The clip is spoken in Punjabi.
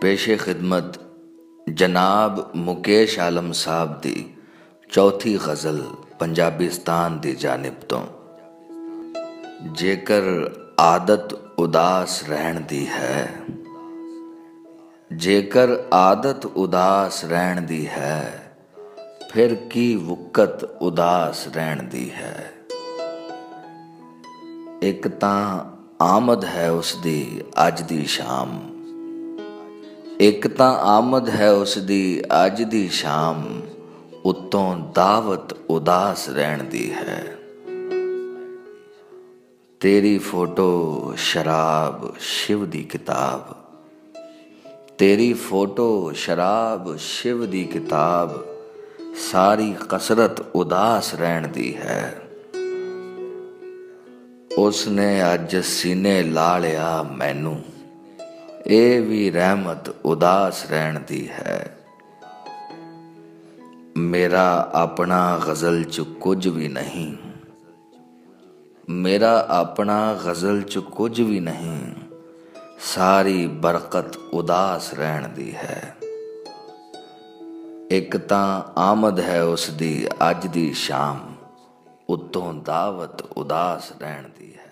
ਪੇਸ਼ੇ ਖਿਦਮਤ ਜਨਾਬ ਮੁਕੇਸ਼ ਆਲਮ ਸਾਹਿਬ ਦੀ ਚੌਥੀ ਗਜ਼ਲ ਪੰਜਾਬਿਸਤਾਨ ਦੀ ਜਾਨਬ ਤੋਂ। ਜੇਕਰ ਆਦਤ ਉਦਾਸ ਰਹਿਣ ਦੀ ਹੈ, ਜੇਕਰ ਆਦਤ ਉਦਾਸ ਰਹਿਣ ਦੀ ਹੈ, ਫਿਰ ਕੀ ਵਕਤ ਉਦਾਸ ਰਹਿਣ ਦੀ ਹੈ? ਇੱਕ ਤਾਂ ਆਮਦ ਹੈ ਉਸ ਦੀ ਅੱਜ ਦੀ ਸ਼ਾਮ। ਇੱਕ ਤਾਂ ਆਮਦ ਹੈ ਉਸ ਦੀ ਅੱਜ ਦੀ ਸ਼ਾਮ, ਉਤੋਂ ਦਾਵਤ ਉਦਾਸ ਰਹਿਣ ਦੀ ਹੈ। ਤੇਰੀ ਫੋਟੋ ਸ਼ਰਾਬ ਸ਼ਿਵ ਦੀ ਕਿਤਾਬ। ਤੇਰੀ ਫੋਟੋ ਸ਼ਰਾਬ ਸ਼ਿਵ ਦੀ ਕਿਤਾਬ, ਸਾਰੀ ਕਸਰਤ ਉਦਾਸ ਰਹਿਣ ਦੀ ਹੈ। ਉਸ ਨੇ ਅੱਜ ਸੀਨੇ ਲਾ ਲਿਆ ਮੈਨੂੰ। ਇਹ ਵੀ ਰਹਿਮਤ ਉਦਾਸ ਰਹਿਣ ਦੀ ਹੈ। ਮੇਰਾ ਆਪਣਾ ਗਜ਼ਲ ਚ ਕੁਝ ਵੀ ਨਹੀਂ। ਮੇਰਾ ਆਪਣਾ ਗਜ਼ਲ ਚ ਕੁਝ ਵੀ ਨਹੀਂ। ਸਾਰੀ ਬਰਕਤ ਉਦਾਸ ਰਹਿਣ ਦੀ ਹੈ। ਇੱਕ ਤਾਂ ਆਮਦ ਹੈ ਉਸ ਦੀ ਅੱਜ ਦੀ ਸ਼ਾਮ। ਉਤੋਂ ਦਾਵਤ ਉਦਾਸ ਰਹਿਣ ਦੀ ਹੈ।